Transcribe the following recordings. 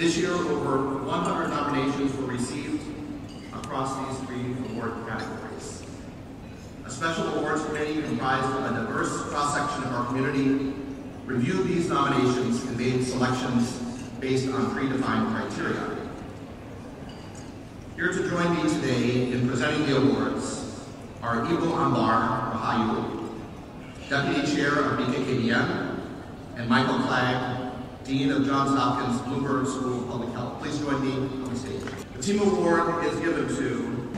This year, over 100 nominations were received across these three award categories. A special awards committee comprised of a diverse cross-section of our community reviewed these nominations and made selections based on predefined criteria. Here to join me today in presenting the awards are Ibu Ambar Rahayu, Deputy Chair of BKKBN, and Michael Klag, Dean of Johns Hopkins Bloomberg School of Public Health. Please join me on the stage. The team award is given to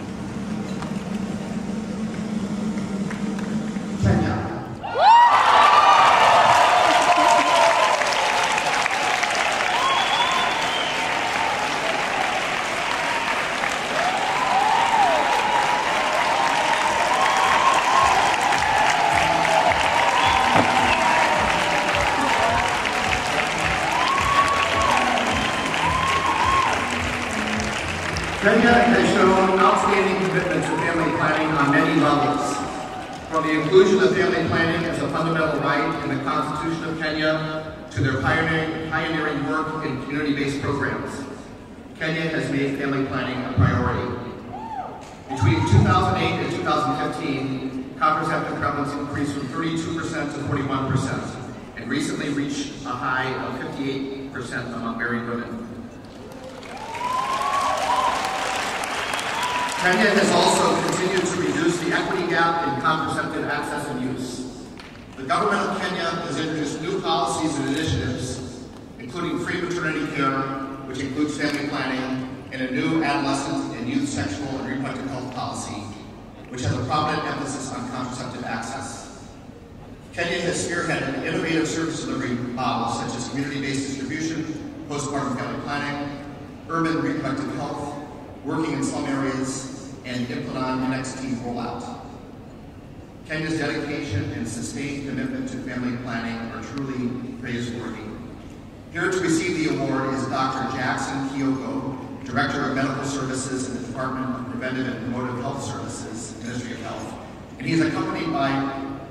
Kenya has shown outstanding commitment to family planning on many levels. From the inclusion of family planning as a fundamental right in the Constitution of Kenya to their pioneering, pioneering work in community-based programs, Kenya has made family planning a priority. Between 2008 and 2015, contraceptive prevalence increased from 32% to 41%, and recently reached a high of 58% among married women. Kenya has also continued to reduce the equity gap in contraceptive access and use. The government of Kenya has introduced new policies and initiatives, including free maternity care, which includes family planning, and a new adolescent and youth sexual and reproductive health policy, which has a prominent emphasis on contraceptive access. Kenya has spearheaded innovative service delivery models such as community-based distribution, postpartum family planning, urban reproductive health, working in slum areas, and Implanon NXT rollout. Kenya's dedication and sustained commitment to family planning are truly praiseworthy. Here to receive the award is Dr. Jackson Kioko, Director of Medical Services in the Department of Preventive and Promotive Health Services, Ministry of Health. And he's accompanied by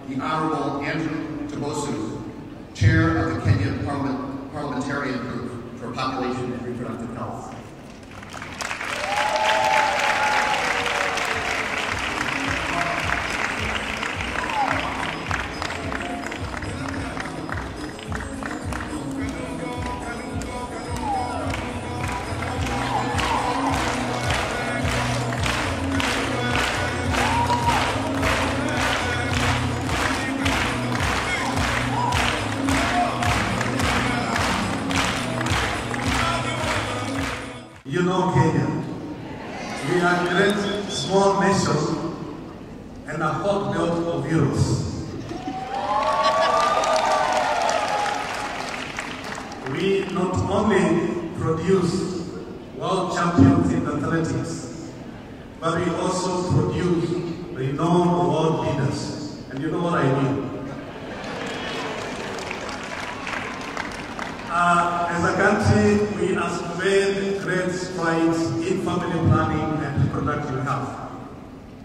the Honorable Andrew Toboso, Chair of the Kenyan Parliament, Parliamentarian Group for Population and Reproductive Health. Know Kenya. We are great small nation and a hotbed of heroes. We not only produce world champions in athletics, but we also produce renowned world leaders. And you know what I mean? Uh, as a country, we have made great strides in family planning and reproductive health.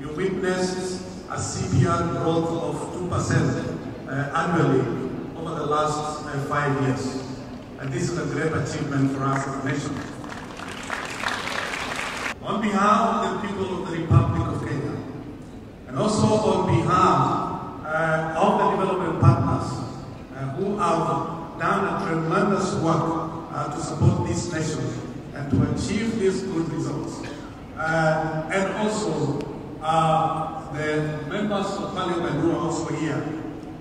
We witnessed a CPR growth of 2% uh, annually over the last uh, five years. And this is a great achievement for us as a nation. On behalf of the people of the Republic of Kenya, and also on behalf uh, of the development partners uh, who have done a tremendous work uh, to support this nation and to achieve these good results. Uh, and also uh, the members of parliament who are also here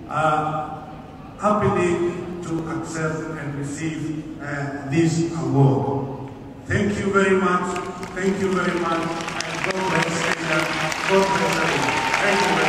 uh, happily to accept and receive uh, this award. Thank you very much. Thank you very much. And God bless Kenya. God bless everyone. Thank you very much.